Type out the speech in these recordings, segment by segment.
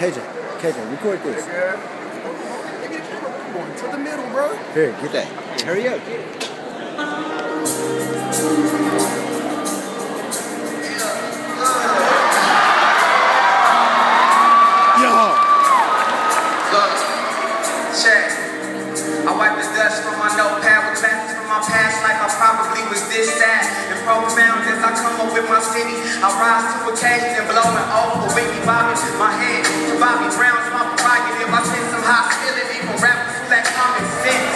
Hey, KJ, KJ, record this. To the middle, bro. Here, get that. Hurry up, get it. Yo! Look, check. I wipe I rise to occasion and blow it over Whitney Bobby. My hand to Bobby Brown's my prerogative. I send some hostility from rappers who lack common sense.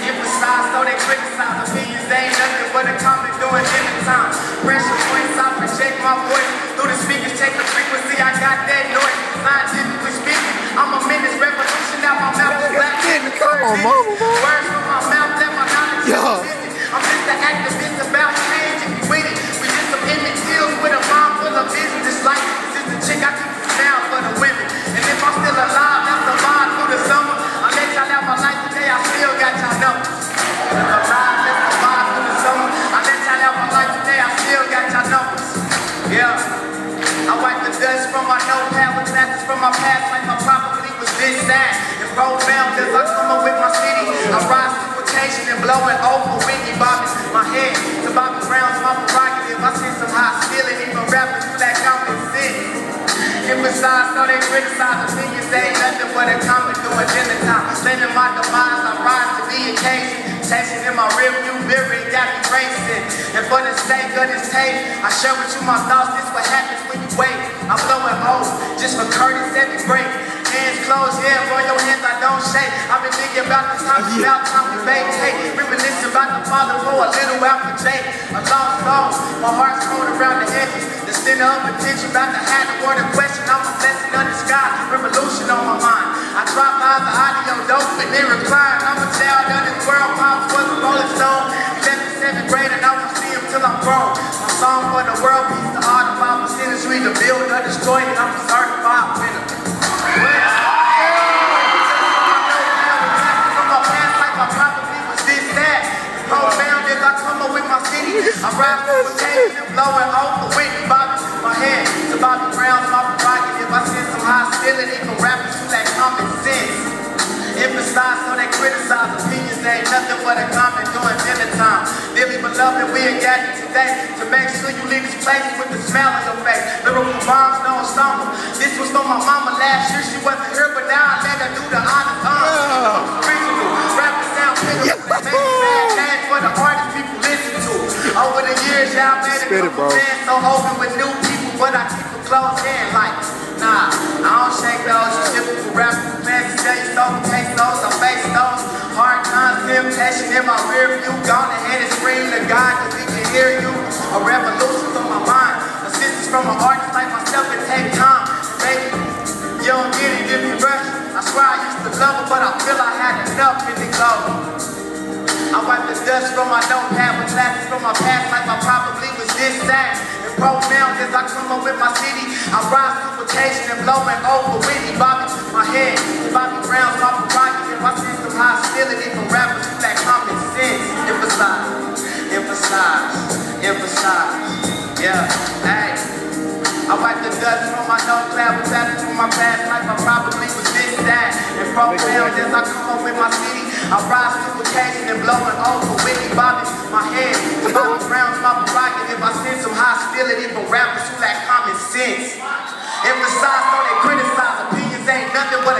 Emphasize so they criticize opinions. They ain't nothing but a comment during dinner time. Pressure points, I project my voice through the speakers. Take the frequency, I got that noise. Scientifically speaking, I'm a menace. Revolution out my mouth is black. Come on, mama, from my past like my probably was this sad and profound as I come up with my city. I rise to occasion and blowing over Whitney Bobby. My head to Bobby Brown's my prerogative. I send some hostility from rappers who lack common sense. Emphasize so they criticize opinions, they ain't nothing but a comment during dinner time. Planning my demise, I rise to the occasion. Chasing in my rearview mirror, it got me racing. And for the sake of this tape, I share with you my thoughts. This what happens when you wait. I'm blowing holes just for Curtis every break. Hands closed, yeah, boy, your hands I don't shake. I've been thinking about the time, Yeah. about time we vacate. Reminiscing about the father for a little after Jake. A lost soul, my heart's cold around the edges. The center of attention, about to have the word of question. I'm a blessing of the sky, revolution on my mind. I drop by the audio dope and they recline. I'm a the world, peace to all the Bible ministry, to build or destroy it. I'm a certified winner. I rap to occasion and blowing over Whitney Bobby. My head to Bobby Brown's my prerogative. I send some hostility from rappers who lack common sense. Emphasize so they criticize opinions, they ain't nothing but a comment during dinner time. Dearly beloved, we are gathered today to make sure you leave this place with the smile on your face. Lyrical bombs, no ensemble. This was for my mama last year, she wasn't here, but now I let her do the honors. Original, rapper sound pitiful. Make me mad, mad for the artists people listen to. Over the years, y'all made a couple bands so open with new people, but I keep a close hand like, nah, I don't shake those. You typical rapper who plans to tell you so, in my rear view, gone ahead and scream to God that we can hear you. A revolution on my mind. Assistance from an artist like myself, it take time. Baby, you don't get it if you rush. I swear I used to love her, but I feel I had enough in the go. I wipe the dust from my notepad with classes from my past like I probably was this sad and profound as I come up with my city. I rise to occasion and blowing over Whitney Bobby. My head Bobby Brown's my prerogative. I send some hostility all as I come up in my city. I rise to occasion and blowing over Whitney bobbing my head. The bottom ground's my prerogative. I sense some hostility from rappers who lack common sense. Emphasize, don't they criticize. Opinions ain't nothing but